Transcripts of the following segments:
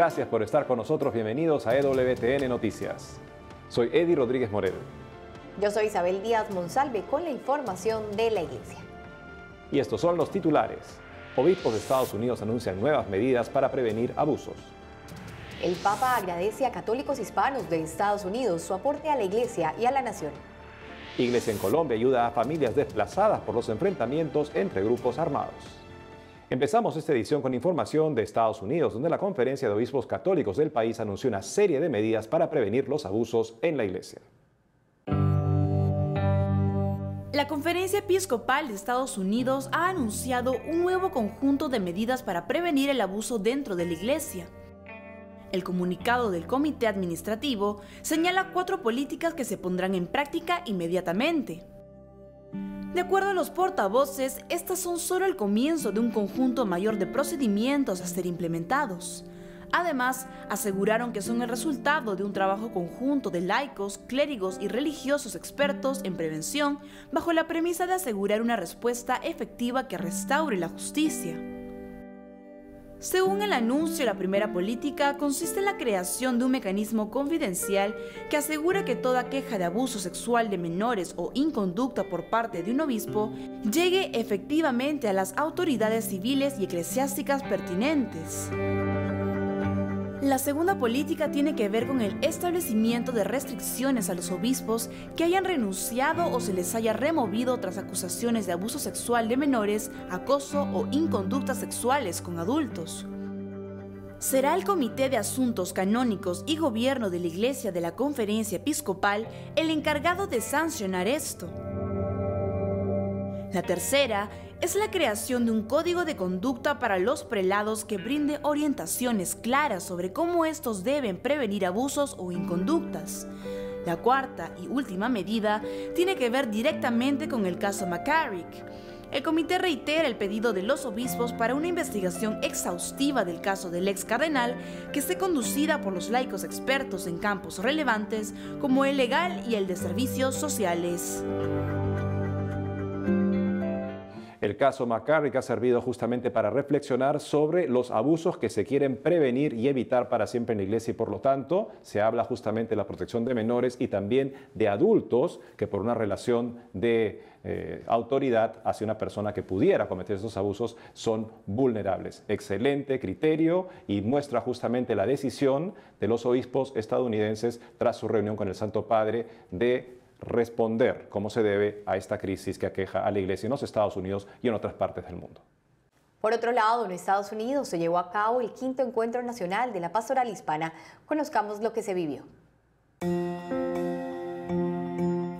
Gracias por estar con nosotros. Bienvenidos a EWTN Noticias. Soy Eddie Rodríguez Moreno. Yo soy Isabel Díaz Monsalve con la información de la Iglesia. Y estos son los titulares. Obispos de Estados Unidos anuncian nuevas medidas para prevenir abusos. El Papa agradece a católicos hispanos de Estados Unidos su aporte a la Iglesia y a la nación. Iglesia en Colombia ayuda a familias desplazadas por los enfrentamientos entre grupos armados. Empezamos esta edición con información de Estados Unidos, donde la Conferencia de Obispos Católicos del país anunció una serie de medidas para prevenir los abusos en la Iglesia. La Conferencia Episcopal de Estados Unidos ha anunciado un nuevo conjunto de medidas para prevenir el abuso dentro de la Iglesia. El comunicado del Comité Administrativo señala cuatro políticas que se pondrán en práctica inmediatamente. De acuerdo a los portavoces, estas son solo el comienzo de un conjunto mayor de procedimientos a ser implementados. Además, aseguraron que son el resultado de un trabajo conjunto de laicos, clérigos y religiosos expertos en prevención bajo la premisa de asegurar una respuesta efectiva que restaure la justicia. Según el anuncio, la primera política consiste en la creación de un mecanismo confidencial que asegura que toda queja de abuso sexual de menores o inconducta por parte de un obispo llegue efectivamente a las autoridades civiles y eclesiásticas pertinentes. La segunda política tiene que ver con el establecimiento de restricciones a los obispos que hayan renunciado o se les haya removido tras acusaciones de abuso sexual de menores, acoso o inconductas sexuales con adultos. Será el Comité de Asuntos Canónicos y Gobierno de la Iglesia de la Conferencia Episcopal el encargado de sancionar esto. La tercera es la creación de un código de conducta para los prelados que brinde orientaciones claras sobre cómo estos deben prevenir abusos o inconductas. La cuarta y última medida tiene que ver directamente con el caso McCarrick. El comité reitera el pedido de los obispos para una investigación exhaustiva del caso del ex cardenal que esté conducida por los laicos expertos en campos relevantes como el legal y el de servicios sociales. Caso McCarrick ha servido justamente para reflexionar sobre los abusos que se quieren prevenir y evitar para siempre en la iglesia y por lo tanto se habla justamente de la protección de menores y también de adultos que por una relación de eh, autoridad hacia una persona que pudiera cometer esos abusos son vulnerables. Excelente criterio y muestra justamente la decisión de los obispos estadounidenses tras su reunión con el Santo Padre de responder cómo se debe a esta crisis que aqueja a la Iglesia en los Estados Unidos y en otras partes del mundo. Por otro lado, en Estados Unidos se llevó a cabo el quinto encuentro nacional de la pastoral hispana. Conozcamos lo que se vivió.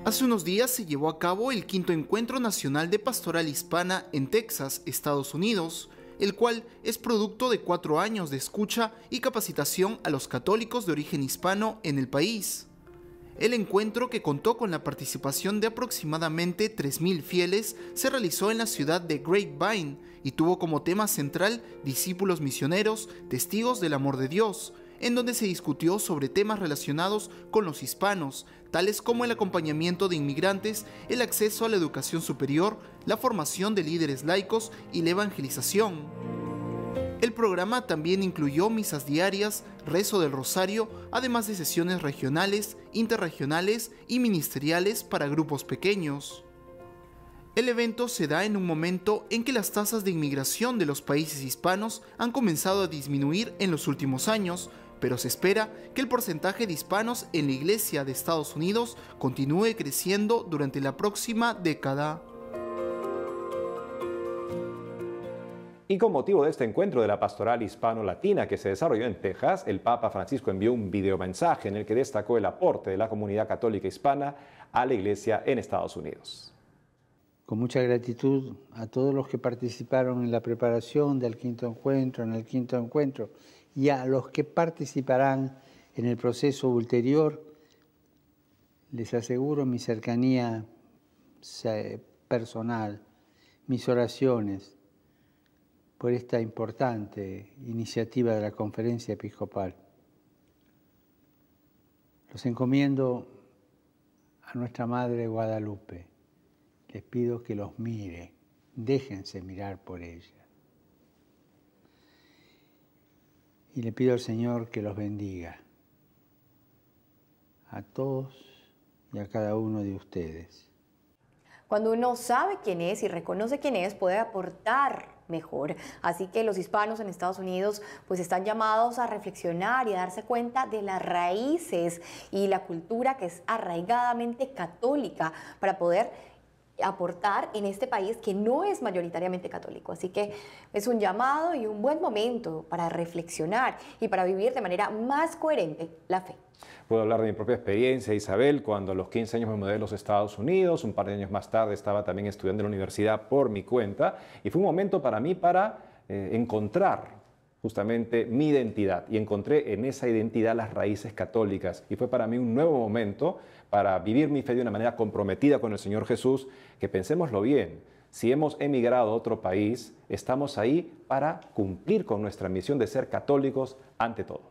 Hace unos días se llevó a cabo el quinto encuentro nacional de pastoral hispana en Texas, Estados Unidos, el cual es producto de cuatro años de escucha y capacitación a los católicos de origen hispano en el país. El encuentro, que contó con la participación de aproximadamente 3.000 fieles, se realizó en la ciudad de Grapevine y tuvo como tema central discípulos misioneros, testigos del amor de Dios, en donde se discutió sobre temas relacionados con los hispanos, tales como el acompañamiento de inmigrantes, el acceso a la educación superior, la formación de líderes laicos y la evangelización. El programa también incluyó misas diarias, rezo del rosario, además de sesiones regionales, interregionales y ministeriales para grupos pequeños. El evento se da en un momento en que las tasas de inmigración de los países hispanos han comenzado a disminuir en los últimos años, pero se espera que el porcentaje de hispanos en la Iglesia de Estados Unidos continúe creciendo durante la próxima década. Y con motivo de este encuentro de la pastoral hispano-latina que se desarrolló en Texas, el Papa Francisco envió un videomensaje en el que destacó el aporte de la comunidad católica hispana a la iglesia en Estados Unidos. Con mucha gratitud a todos los que participaron en la preparación del quinto encuentro, en el quinto encuentro, y a los que participarán en el proceso ulterior, les aseguro mi cercanía personal, mis oraciones por esta importante iniciativa de la conferencia episcopal. Los encomiendo a nuestra Madre Guadalupe. Les pido que los mire, déjense mirar por ella. y le pido al Señor que los bendiga a todos y a cada uno de ustedes. Cuando uno sabe quién es y reconoce quién es, puede aportar mejor. Así que los hispanos en Estados Unidos pues están llamados a reflexionar y a darse cuenta de las raíces y la cultura que es arraigadamente católica para poder aportar en este país que no es mayoritariamente católico. Así que es un llamado y un buen momento para reflexionar y para vivir de manera más coherente la fe. Puedo hablar de mi propia experiencia, Isabel, cuando a los 15 años me mudé a los Estados Unidos, un par de años más tarde estaba también estudiando en la universidad por mi cuenta y fue un momento para mí para eh, encontrar justamente mi identidad y encontré en esa identidad las raíces católicas y fue para mí un nuevo momento para vivir mi fe de una manera comprometida con el Señor Jesús, que pensémoslo bien, si hemos emigrado a otro país, estamos ahí para cumplir con nuestra misión de ser católicos ante todo.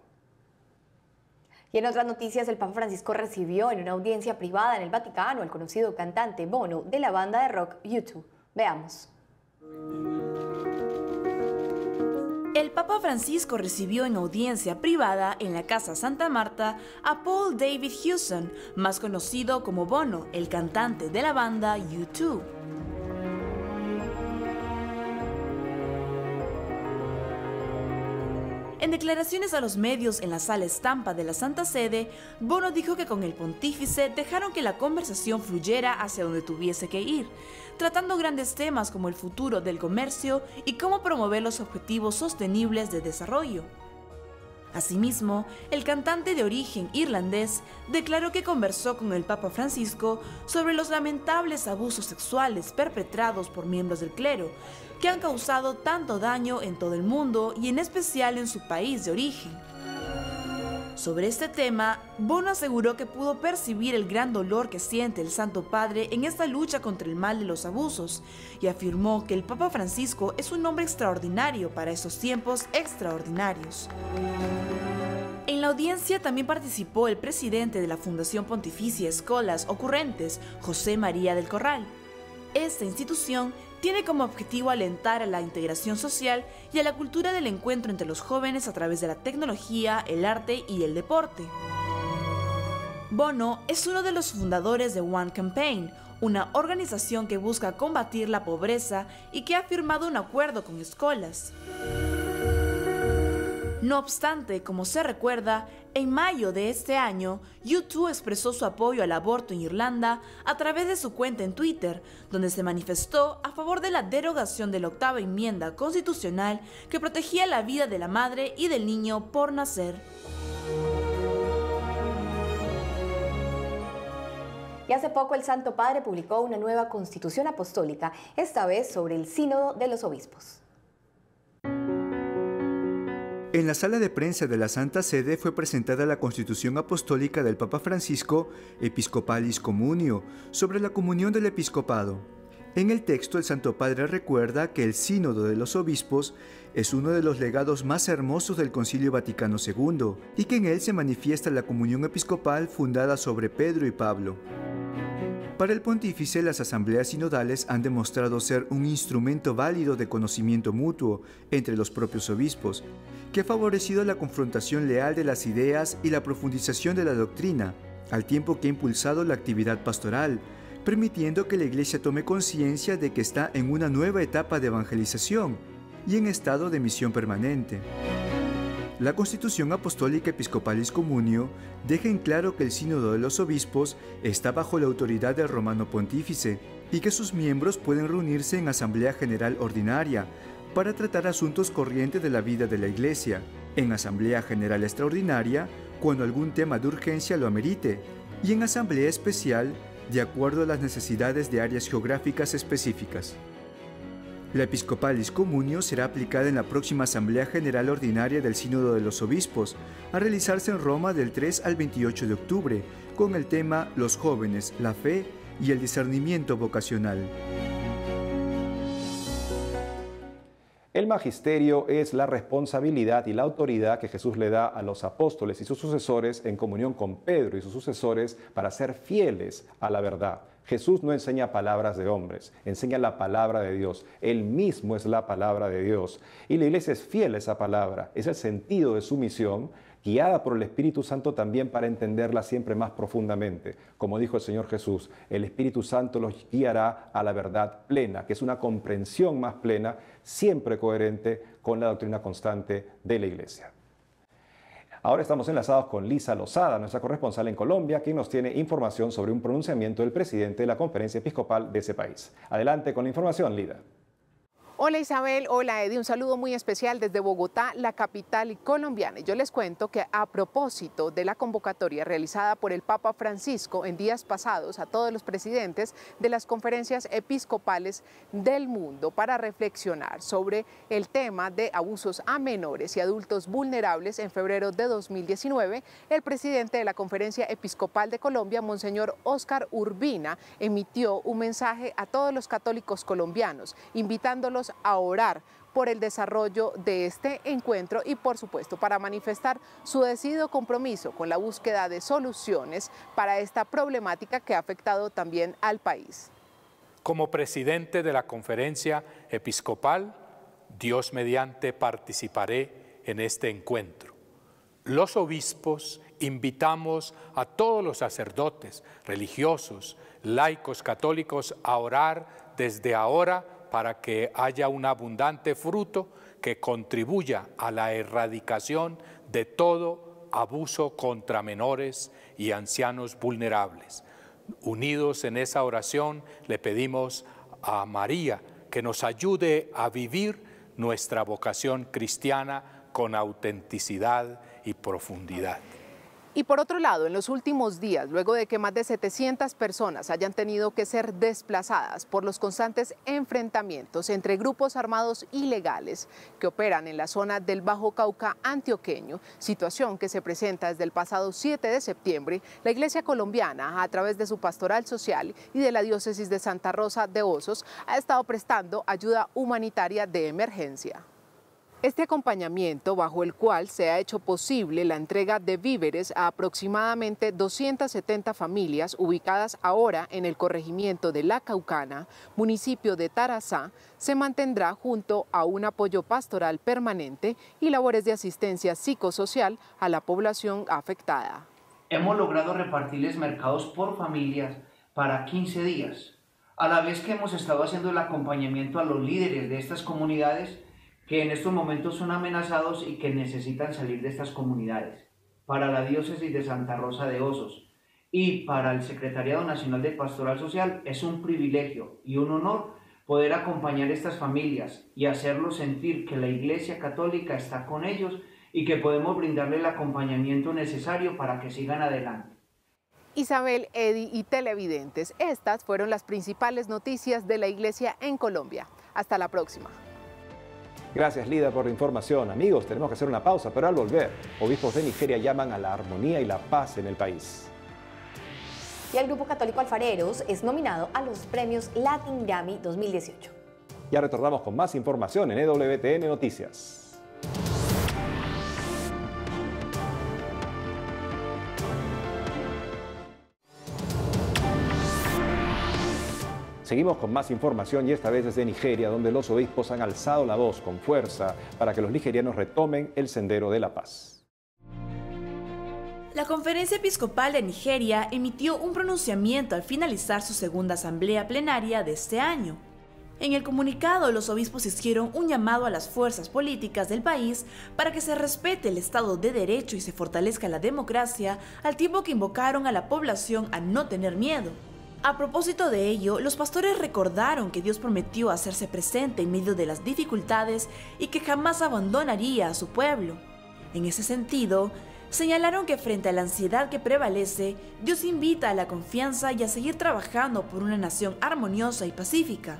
Y en otras noticias, el Papa Francisco recibió en una audiencia privada en el Vaticano al conocido cantante Bono de la banda de rock YouTube. Veamos. El Papa Francisco recibió en audiencia privada en la Casa Santa Marta a Paul David Hewson, más conocido como Bono, el cantante de la banda YouTube. En declaraciones a los medios en la sala estampa de la Santa Sede, Bono dijo que con el pontífice dejaron que la conversación fluyera hacia donde tuviese que ir, tratando grandes temas como el futuro del comercio y cómo promover los objetivos sostenibles de desarrollo. Asimismo, el cantante de origen irlandés declaró que conversó con el Papa Francisco sobre los lamentables abusos sexuales perpetrados por miembros del clero, que han causado tanto daño en todo el mundo y en especial en su país de origen. Sobre este tema, Bono aseguró que pudo percibir el gran dolor que siente el Santo Padre en esta lucha contra el mal de los abusos y afirmó que el Papa Francisco es un hombre extraordinario para estos tiempos extraordinarios. En la audiencia también participó el presidente de la Fundación Pontificia Escolas Ocurrentes, José María del Corral. Esta institución tiene como objetivo alentar a la integración social y a la cultura del encuentro entre los jóvenes a través de la tecnología, el arte y el deporte. Bono es uno de los fundadores de One Campaign, una organización que busca combatir la pobreza y que ha firmado un acuerdo con escuelas. No obstante, como se recuerda, en mayo de este año, YouTube expresó su apoyo al aborto en Irlanda a través de su cuenta en Twitter, donde se manifestó a favor de la derogación de la octava enmienda constitucional que protegía la vida de la madre y del niño por nacer. Y hace poco el Santo Padre publicó una nueva constitución apostólica, esta vez sobre el sínodo de los obispos. En la sala de prensa de la Santa Sede fue presentada la Constitución Apostólica del Papa Francisco, Episcopalis Communio, sobre la comunión del episcopado. En el texto el Santo Padre recuerda que el Sínodo de los Obispos es uno de los legados más hermosos del Concilio Vaticano II y que en él se manifiesta la comunión episcopal fundada sobre Pedro y Pablo. Para el pontífice, las asambleas sinodales han demostrado ser un instrumento válido de conocimiento mutuo entre los propios obispos, que ha favorecido la confrontación leal de las ideas y la profundización de la doctrina, al tiempo que ha impulsado la actividad pastoral, permitiendo que la Iglesia tome conciencia de que está en una nueva etapa de evangelización y en estado de misión permanente. La Constitución Apostólica Episcopalis Comunio deja en claro que el Sínodo de los Obispos está bajo la autoridad del Romano Pontífice y que sus miembros pueden reunirse en Asamblea General Ordinaria para tratar asuntos corrientes de la vida de la Iglesia, en Asamblea General Extraordinaria cuando algún tema de urgencia lo amerite y en Asamblea Especial de acuerdo a las necesidades de áreas geográficas específicas. La Episcopalis Comunio será aplicada en la próxima Asamblea General Ordinaria del Sínodo de los Obispos, a realizarse en Roma del 3 al 28 de octubre, con el tema Los jóvenes, la fe y el discernimiento vocacional. Magisterio es la responsabilidad y la autoridad que Jesús le da a los apóstoles y sus sucesores en comunión con Pedro y sus sucesores para ser fieles a la verdad. Jesús no enseña palabras de hombres, enseña la palabra de Dios. Él mismo es la palabra de Dios. Y la iglesia es fiel a esa palabra, es el sentido de su misión guiada por el Espíritu Santo también para entenderla siempre más profundamente. Como dijo el Señor Jesús, el Espíritu Santo los guiará a la verdad plena, que es una comprensión más plena, siempre coherente con la doctrina constante de la Iglesia. Ahora estamos enlazados con Lisa Lozada, nuestra corresponsal en Colombia, quien nos tiene información sobre un pronunciamiento del presidente de la conferencia episcopal de ese país. Adelante con la información, Lida. Hola Isabel, hola Eddie, un saludo muy especial desde Bogotá, la capital colombiana. Yo les cuento que a propósito de la convocatoria realizada por el Papa Francisco en días pasados a todos los presidentes de las conferencias episcopales del mundo para reflexionar sobre el tema de abusos a menores y adultos vulnerables en febrero de 2019, el presidente de la Conferencia Episcopal de Colombia, Monseñor Oscar Urbina, emitió un mensaje a todos los católicos colombianos, invitándolos a orar por el desarrollo de este encuentro y por supuesto para manifestar su decidido compromiso con la búsqueda de soluciones para esta problemática que ha afectado también al país. Como presidente de la conferencia episcopal, Dios mediante participaré en este encuentro. Los obispos invitamos a todos los sacerdotes, religiosos, laicos, católicos a orar desde ahora para que haya un abundante fruto que contribuya a la erradicación de todo abuso contra menores y ancianos vulnerables. Unidos en esa oración le pedimos a María que nos ayude a vivir nuestra vocación cristiana con autenticidad y profundidad. Y por otro lado, en los últimos días, luego de que más de 700 personas hayan tenido que ser desplazadas por los constantes enfrentamientos entre grupos armados ilegales que operan en la zona del Bajo Cauca antioqueño, situación que se presenta desde el pasado 7 de septiembre, la Iglesia colombiana, a través de su pastoral social y de la diócesis de Santa Rosa de Osos, ha estado prestando ayuda humanitaria de emergencia. Este acompañamiento, bajo el cual se ha hecho posible la entrega de víveres a aproximadamente 270 familias ubicadas ahora en el corregimiento de La Caucana, municipio de Tarazá, se mantendrá junto a un apoyo pastoral permanente y labores de asistencia psicosocial a la población afectada. Hemos logrado repartirles mercados por familias para 15 días, a la vez que hemos estado haciendo el acompañamiento a los líderes de estas comunidades que en estos momentos son amenazados y que necesitan salir de estas comunidades. Para la diócesis de Santa Rosa de Osos y para el Secretariado Nacional de Pastoral Social es un privilegio y un honor poder acompañar estas familias y hacerlos sentir que la Iglesia Católica está con ellos y que podemos brindarle el acompañamiento necesario para que sigan adelante. Isabel, Edi y televidentes, estas fueron las principales noticias de la Iglesia en Colombia. Hasta la próxima. Gracias, Lida, por la información. Amigos, tenemos que hacer una pausa, pero al volver, obispos de Nigeria llaman a la armonía y la paz en el país. Y el Grupo Católico Alfareros es nominado a los premios Latin Grammy 2018. Ya retornamos con más información en EWTN Noticias. Seguimos con más información y esta vez desde Nigeria, donde los obispos han alzado la voz con fuerza para que los nigerianos retomen el sendero de la paz. La Conferencia Episcopal de Nigeria emitió un pronunciamiento al finalizar su segunda asamblea plenaria de este año. En el comunicado, los obispos hicieron un llamado a las fuerzas políticas del país para que se respete el Estado de Derecho y se fortalezca la democracia, al tiempo que invocaron a la población a no tener miedo. A propósito de ello, los pastores recordaron que Dios prometió hacerse presente en medio de las dificultades y que jamás abandonaría a su pueblo. En ese sentido, señalaron que frente a la ansiedad que prevalece, Dios invita a la confianza y a seguir trabajando por una nación armoniosa y pacífica.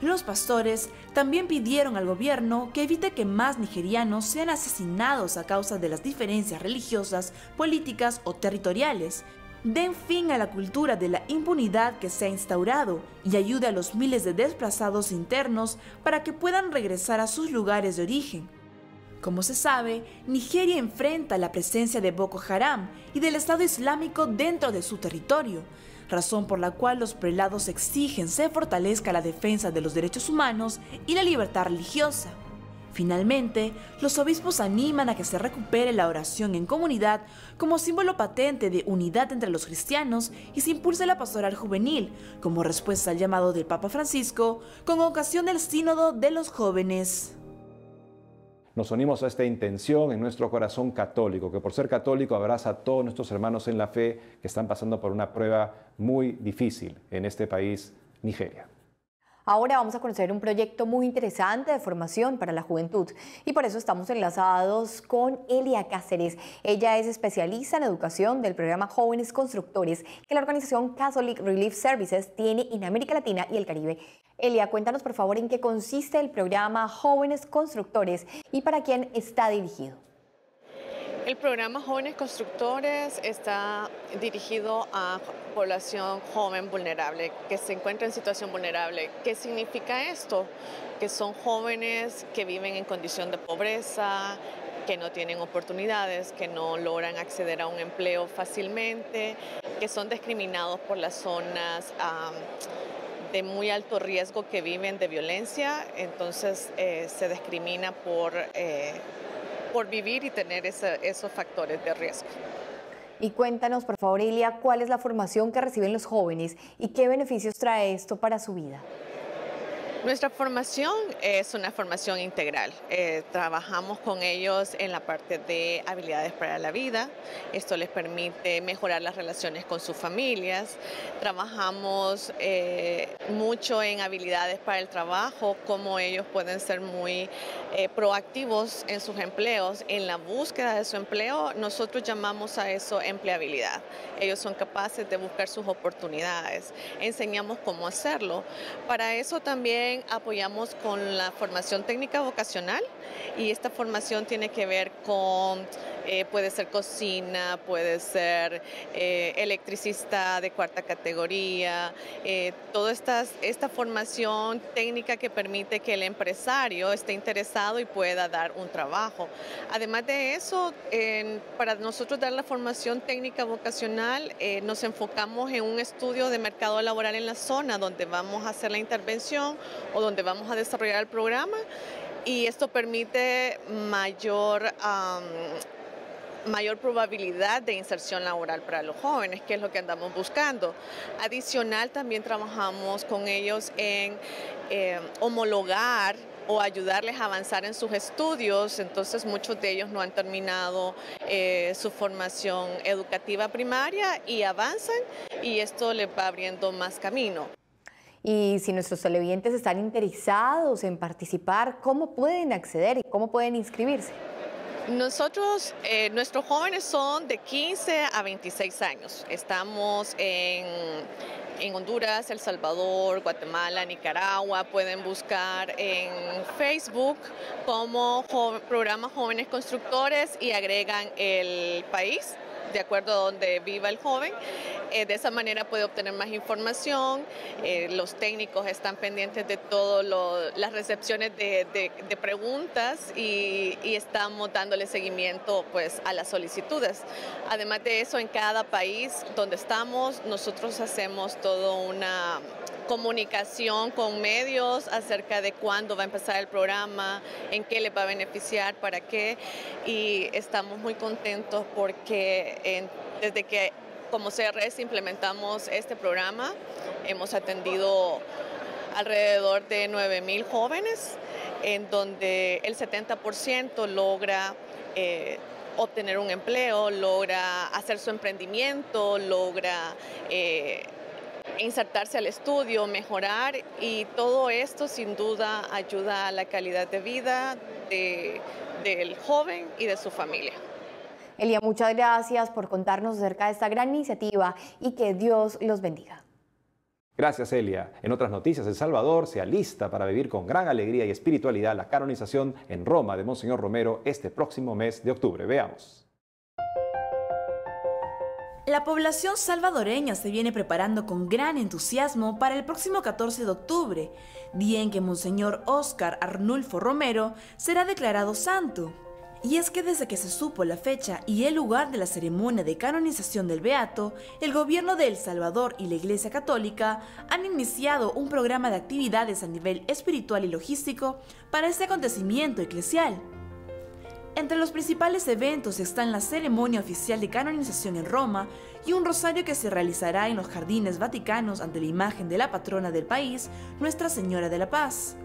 Los pastores también pidieron al gobierno que evite que más nigerianos sean asesinados a causa de las diferencias religiosas, políticas o territoriales den fin a la cultura de la impunidad que se ha instaurado y ayude a los miles de desplazados internos para que puedan regresar a sus lugares de origen. Como se sabe, Nigeria enfrenta la presencia de Boko Haram y del Estado Islámico dentro de su territorio, razón por la cual los prelados exigen se fortalezca la defensa de los derechos humanos y la libertad religiosa. Finalmente, los obispos animan a que se recupere la oración en comunidad como símbolo patente de unidad entre los cristianos y se impulse la pastoral juvenil como respuesta al llamado del Papa Francisco con ocasión del Sínodo de los Jóvenes. Nos unimos a esta intención en nuestro corazón católico, que por ser católico abraza a todos nuestros hermanos en la fe que están pasando por una prueba muy difícil en este país, Nigeria. Ahora vamos a conocer un proyecto muy interesante de formación para la juventud y por eso estamos enlazados con Elia Cáceres. Ella es especialista en educación del programa Jóvenes Constructores que la organización Catholic Relief Services tiene en América Latina y el Caribe. Elia, cuéntanos por favor en qué consiste el programa Jóvenes Constructores y para quién está dirigido. El programa Jóvenes Constructores está dirigido a población joven vulnerable, que se encuentra en situación vulnerable. ¿Qué significa esto? Que son jóvenes que viven en condición de pobreza, que no tienen oportunidades, que no logran acceder a un empleo fácilmente, que son discriminados por las zonas de muy alto riesgo que viven de violencia, entonces eh, se discrimina por... Eh, por vivir y tener esos factores de riesgo. Y cuéntanos, por favor, Elia, cuál es la formación que reciben los jóvenes y qué beneficios trae esto para su vida. Nuestra formación es una formación integral. Eh, trabajamos con ellos en la parte de habilidades para la vida. Esto les permite mejorar las relaciones con sus familias. Trabajamos eh, mucho en habilidades para el trabajo, cómo ellos pueden ser muy eh, proactivos en sus empleos, en la búsqueda de su empleo. Nosotros llamamos a eso empleabilidad. Ellos son capaces de buscar sus oportunidades. Enseñamos cómo hacerlo. Para eso también apoyamos con la formación técnica vocacional y esta formación tiene que ver con, eh, puede ser cocina, puede ser eh, electricista de cuarta categoría, eh, toda esta, esta formación técnica que permite que el empresario esté interesado y pueda dar un trabajo. Además de eso, para nosotros dar la formación técnica vocacional, nos enfocamos en un estudio de mercado laboral en la zona donde vamos a hacer la intervención o donde vamos a desarrollar el programa y esto permite mayor, mayor probabilidad de inserción laboral para los jóvenes, que es lo que andamos buscando. Adicional, también trabajamos con ellos en eh, homologar o ayudarles a avanzar en sus estudios, entonces muchos de ellos no han terminado eh, su formación educativa primaria y avanzan y esto les va abriendo más camino. Y si nuestros televidentes están interesados en participar, ¿cómo pueden acceder y cómo pueden inscribirse? Nosotros, eh, nuestros jóvenes son de 15 a 26 años. Estamos en, en, Honduras, El Salvador, Guatemala, Nicaragua. Pueden buscar en Facebook como programa Jóvenes Constructores y agregan el país de acuerdo a donde viva el joven. Eh, de esa manera puede obtener más información. Eh, los técnicos están pendientes de todas las recepciones de, preguntas y, estamos dándole seguimiento pues, a las solicitudes. Además de eso, en cada país donde estamos, nosotros hacemos toda una comunicación con medios acerca de cuándo va a empezar el programa, en qué le va a beneficiar, para qué. Y estamos muy contentos porque desde que como CRS implementamos este programa, hemos atendido alrededor de 9.000 jóvenes, en donde el 70% logra... Eh, obtener un empleo, logra hacer su emprendimiento, logra eh, insertarse al estudio, mejorar y todo esto sin duda ayuda a la calidad de vida del joven y de su familia. Elia, muchas gracias por contarnos acerca de esta gran iniciativa y que Dios los bendiga. Gracias, Elia. En otras noticias, El Salvador se alista para vivir con gran alegría y espiritualidad la canonización en Roma de Monseñor Romero este próximo mes de octubre. Veamos. La población salvadoreña se viene preparando con gran entusiasmo para el próximo 14 de octubre, día en que Monseñor Oscar Arnulfo Romero será declarado santo. Y es que desde que se supo la fecha y el lugar de la ceremonia de canonización del Beato, el gobierno de El Salvador y la Iglesia Católica han iniciado un programa de actividades a nivel espiritual y logístico para este acontecimiento eclesial. Entre los principales eventos están la ceremonia oficial de canonización en Roma y un rosario que se realizará en los jardines vaticanos ante la imagen de la patrona del país, Nuestra Señora de la Paz.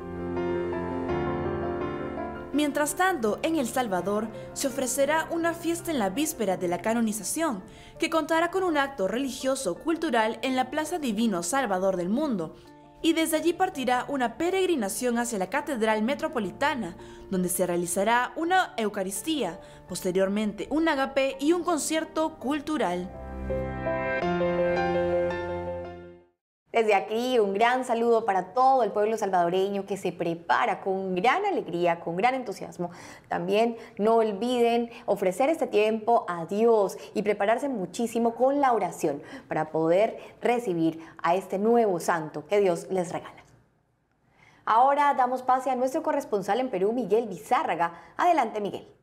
Mientras tanto, en El Salvador se ofrecerá una fiesta en la víspera de la canonización, que contará con un acto religioso cultural en la Plaza Divino Salvador del Mundo, y desde allí partirá una peregrinación hacia la Catedral Metropolitana, donde se realizará una Eucaristía, posteriormente un agape y un concierto cultural. Desde aquí un gran saludo para todo el pueblo salvadoreño que se prepara con gran alegría, con gran entusiasmo. También no olviden ofrecer este tiempo a Dios y prepararse muchísimo con la oración para poder recibir a este nuevo santo que Dios les regala. Ahora damos pase a nuestro corresponsal en Perú, Miguel Bizárraga. Adelante, Miguel.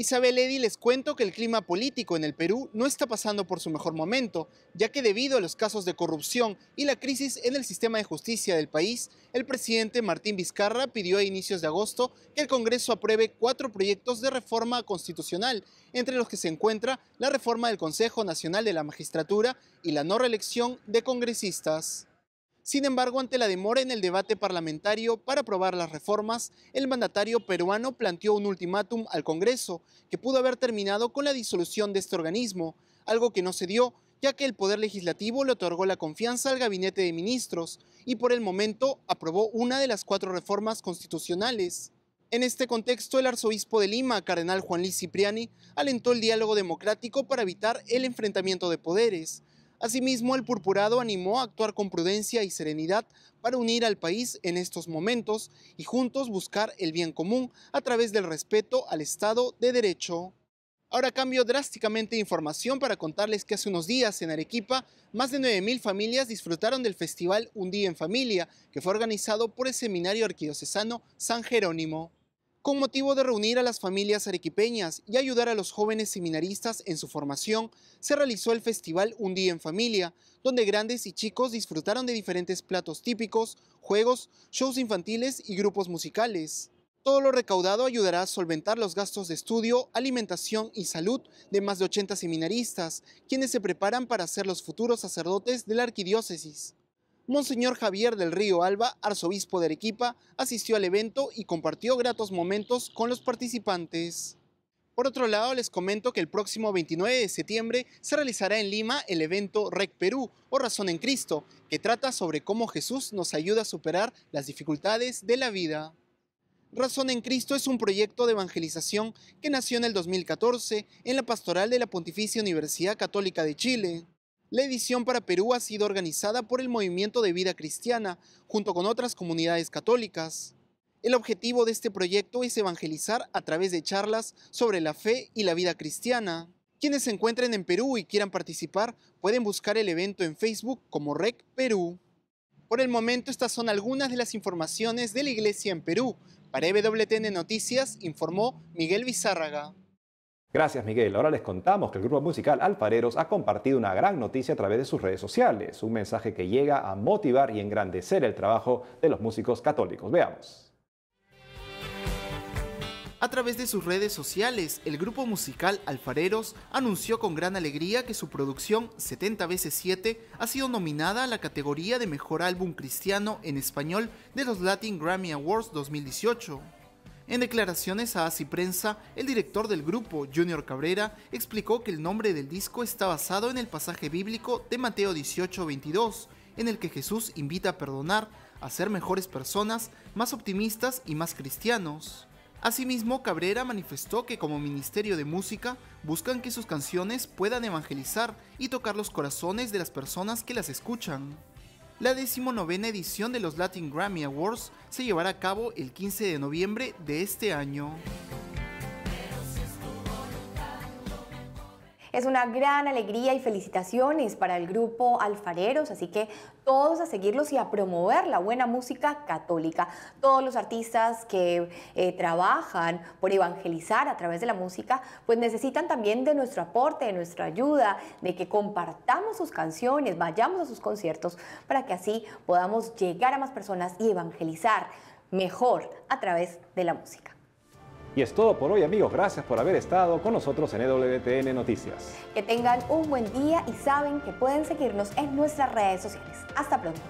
Isabel Eddy, les cuento que el clima político en el Perú no está pasando por su mejor momento, ya que debido a los casos de corrupción y la crisis en el sistema de justicia del país, el presidente Martín Vizcarra pidió a inicios de agosto que el Congreso apruebe cuatro proyectos de reforma constitucional, entre los que se encuentra la reforma del Consejo Nacional de la Magistratura y la no reelección de congresistas. Sin embargo, ante la demora en el debate parlamentario para aprobar las reformas, el mandatario peruano planteó un ultimátum al Congreso que pudo haber terminado con la disolución de este organismo, algo que no se dio ya que el Poder Legislativo le otorgó la confianza al Gabinete de Ministros y por el momento aprobó una de las cuatro reformas constitucionales. En este contexto, el arzobispo de Lima, cardenal Juan Luis Cipriani, alentó el diálogo democrático para evitar el enfrentamiento de poderes. Asimismo, el purpurado animó a actuar con prudencia y serenidad para unir al país en estos momentos y juntos buscar el bien común a través del respeto al Estado de Derecho. Ahora cambio drásticamente de información para contarles que hace unos días en Arequipa más de 9.000 familias disfrutaron del festival Un Día en Familia, que fue organizado por el Seminario Arquidiocesano San Jerónimo. Con motivo de reunir a las familias arequipeñas y ayudar a los jóvenes seminaristas en su formación, se realizó el festival Un Día en Familia, donde grandes y chicos disfrutaron de diferentes platos típicos, juegos, shows infantiles y grupos musicales. Todo lo recaudado ayudará a solventar los gastos de estudio, alimentación y salud de más de 80 seminaristas, quienes se preparan para ser los futuros sacerdotes de la arquidiócesis. Monseñor Javier del Río Alba, arzobispo de Arequipa, asistió al evento y compartió gratos momentos con los participantes. Por otro lado, les comento que el próximo 29 de septiembre se realizará en Lima el evento REC Perú o Razón en Cristo, que trata sobre cómo Jesús nos ayuda a superar las dificultades de la vida. Razón en Cristo es un proyecto de evangelización que nació en el 2014 en la pastoral de la Pontificia Universidad Católica de Chile. La edición para Perú ha sido organizada por el Movimiento de Vida Cristiana, junto con otras comunidades católicas. El objetivo de este proyecto es evangelizar a través de charlas sobre la fe y la vida cristiana. Quienes se encuentren en Perú y quieran participar pueden buscar el evento en Facebook como REC Perú. Por el momento estas son algunas de las informaciones de la Iglesia en Perú. Para EWTN Noticias informó Miguel Bizárraga. Gracias Miguel. Ahora les contamos que el grupo musical Alfareros ha compartido una gran noticia a través de sus redes sociales, un mensaje que llega a motivar y engrandecer el trabajo de los músicos católicos. Veamos. A través de sus redes sociales, el grupo musical Alfareros anunció con gran alegría que su producción 70 veces 7 ha sido nominada a la categoría de Mejor Álbum Cristiano en Español de los Latin Grammy Awards 2018. En declaraciones a Así Prensa, el director del grupo, Junior Cabrera, explicó que el nombre del disco está basado en el pasaje bíblico de Mateo 18:22, en el que Jesús invita a perdonar, a ser mejores personas, más optimistas y más cristianos. Asimismo, Cabrera manifestó que como Ministerio de Música buscan que sus canciones puedan evangelizar y tocar los corazones de las personas que las escuchan. La decimonovena edición de los Latin Grammy Awards se llevará a cabo el 15 de noviembre de este año. Es una gran alegría y felicitaciones para el grupo Alfareros, así que todos a seguirlos y a promover la buena música católica. Todos los artistas que eh, trabajan por evangelizar a través de la música, pues necesitan también de nuestro aporte, de nuestra ayuda, de que compartamos sus canciones, vayamos a sus conciertos, para que así podamos llegar a más personas y evangelizar mejor a través de la música. Y es todo por hoy amigos, gracias por haber estado con nosotros en EWTN Noticias. Que tengan un buen día y saben que pueden seguirnos en nuestras redes sociales. Hasta pronto.